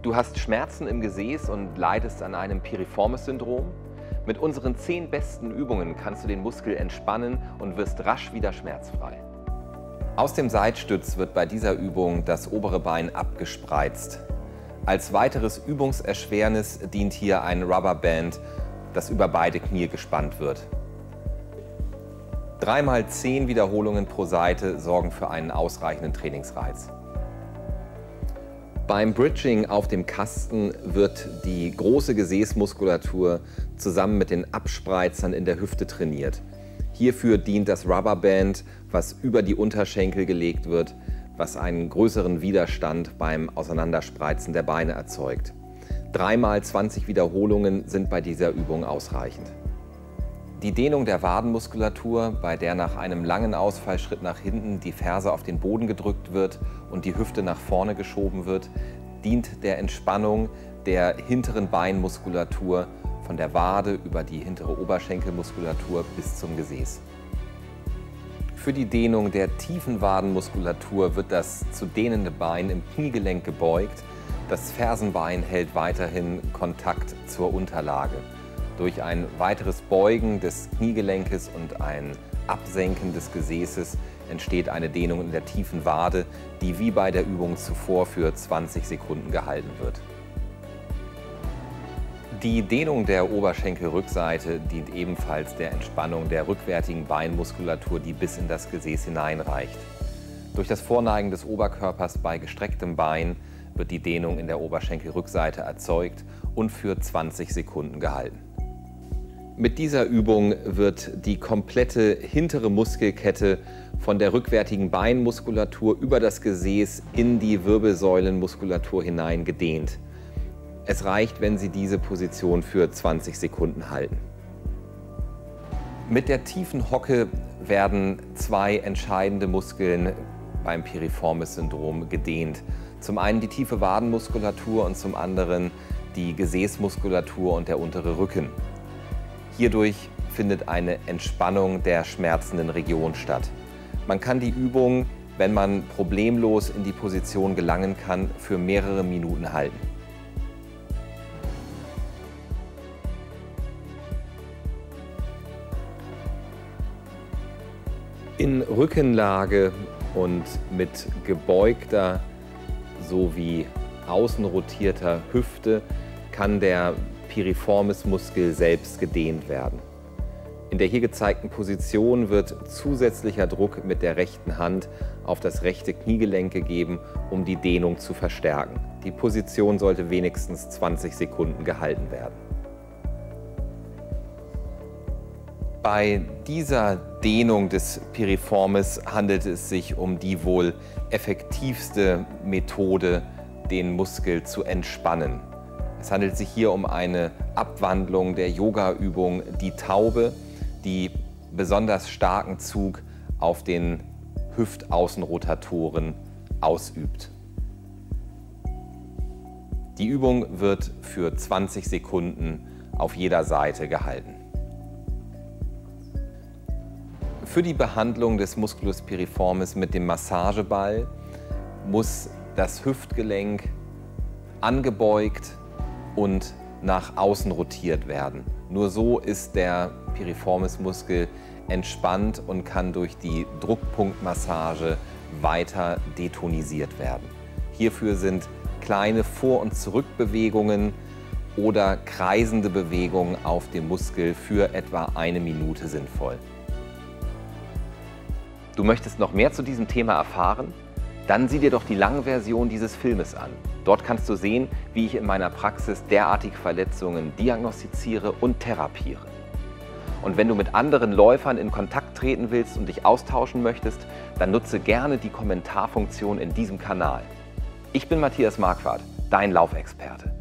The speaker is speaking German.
Du hast Schmerzen im Gesäß und leidest an einem Piriformis-Syndrom? Mit unseren 10 besten Übungen kannst du den Muskel entspannen und wirst rasch wieder schmerzfrei. Aus dem Seitstütz wird bei dieser Übung das obere Bein abgespreizt. Als weiteres Übungserschwernis dient hier ein Rubberband, das über beide Knie gespannt wird. Dreimal zehn Wiederholungen pro Seite sorgen für einen ausreichenden Trainingsreiz. Beim Bridging auf dem Kasten wird die große Gesäßmuskulatur zusammen mit den Abspreizern in der Hüfte trainiert. Hierfür dient das Rubberband, was über die Unterschenkel gelegt wird, was einen größeren Widerstand beim Auseinanderspreizen der Beine erzeugt. Dreimal 20 Wiederholungen sind bei dieser Übung ausreichend. Die Dehnung der Wadenmuskulatur, bei der nach einem langen Ausfallschritt nach hinten die Ferse auf den Boden gedrückt wird und die Hüfte nach vorne geschoben wird, dient der Entspannung der hinteren Beinmuskulatur von der Wade über die hintere Oberschenkelmuskulatur bis zum Gesäß. Für die Dehnung der tiefen Wadenmuskulatur wird das zu dehnende Bein im Kniegelenk gebeugt. Das Fersenbein hält weiterhin Kontakt zur Unterlage. Durch ein weiteres Beugen des Kniegelenkes und ein Absenken des Gesäßes entsteht eine Dehnung in der tiefen Wade, die wie bei der Übung zuvor für 20 Sekunden gehalten wird. Die Dehnung der Oberschenkelrückseite dient ebenfalls der Entspannung der rückwärtigen Beinmuskulatur, die bis in das Gesäß hineinreicht. Durch das Vorneigen des Oberkörpers bei gestrecktem Bein wird die Dehnung in der Oberschenkelrückseite erzeugt und für 20 Sekunden gehalten. Mit dieser Übung wird die komplette hintere Muskelkette von der rückwärtigen Beinmuskulatur über das Gesäß in die Wirbelsäulenmuskulatur hinein gedehnt. Es reicht, wenn Sie diese Position für 20 Sekunden halten. Mit der tiefen Hocke werden zwei entscheidende Muskeln beim Piriformis-Syndrom gedehnt. Zum einen die tiefe Wadenmuskulatur und zum anderen die Gesäßmuskulatur und der untere Rücken. Hierdurch findet eine Entspannung der schmerzenden Region statt. Man kann die Übung, wenn man problemlos in die Position gelangen kann, für mehrere Minuten halten. In Rückenlage und mit gebeugter sowie außenrotierter Hüfte kann der Piriformis-Muskel selbst gedehnt werden. In der hier gezeigten Position wird zusätzlicher Druck mit der rechten Hand auf das rechte Kniegelenk gegeben, um die Dehnung zu verstärken. Die Position sollte wenigstens 20 Sekunden gehalten werden. Bei dieser Dehnung des Piriformis handelt es sich um die wohl effektivste Methode, den Muskel zu entspannen. Es handelt sich hier um eine Abwandlung der Yoga-Übung Die Taube, die besonders starken Zug auf den Hüftaußenrotatoren ausübt. Die Übung wird für 20 Sekunden auf jeder Seite gehalten. Für die Behandlung des Musculus piriformis mit dem Massageball muss das Hüftgelenk angebeugt und nach außen rotiert werden. Nur so ist der Piriformis-Muskel entspannt und kann durch die Druckpunktmassage weiter detonisiert werden. Hierfür sind kleine Vor- und Zurückbewegungen oder kreisende Bewegungen auf dem Muskel für etwa eine Minute sinnvoll. Du möchtest noch mehr zu diesem Thema erfahren? Dann sieh dir doch die Langversion dieses Filmes an. Dort kannst du sehen, wie ich in meiner Praxis derartige Verletzungen diagnostiziere und therapiere. Und wenn du mit anderen Läufern in Kontakt treten willst und dich austauschen möchtest, dann nutze gerne die Kommentarfunktion in diesem Kanal. Ich bin Matthias Marquardt, dein Laufexperte.